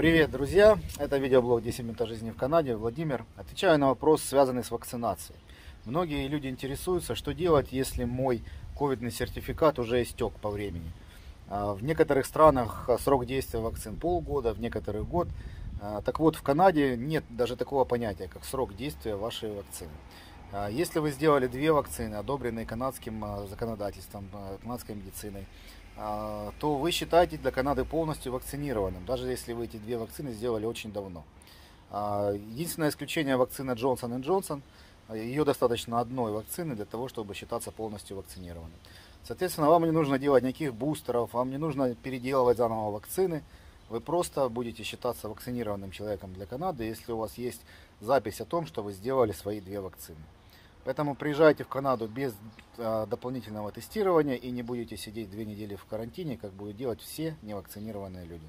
Привет, друзья! Это видеоблог 10 минут жизни в Канаде. Владимир. Отвечаю на вопрос, связанный с вакцинацией. Многие люди интересуются, что делать, если мой ковидный сертификат уже истек по времени. А, в некоторых странах срок действия вакцин полгода, в некоторых год. А, так вот, в Канаде нет даже такого понятия, как срок действия вашей вакцины. А, если вы сделали две вакцины, одобренные канадским законодательством, канадской медициной, то вы считаете для Канады полностью вакцинированным, даже если вы эти две вакцины сделали очень давно. Единственное исключение вакцина Johnson Johnson – ее достаточно одной вакцины для того, чтобы считаться полностью вакцинированным. Соответственно, вам не нужно делать никаких бустеров, вам не нужно переделывать заново вакцины. Вы просто будете считаться вакцинированным человеком для Канады, если у вас есть запись о том, что вы сделали свои две вакцины. Поэтому приезжайте в Канаду без дополнительного тестирования и не будете сидеть две недели в карантине, как будут делать все невакцинированные люди.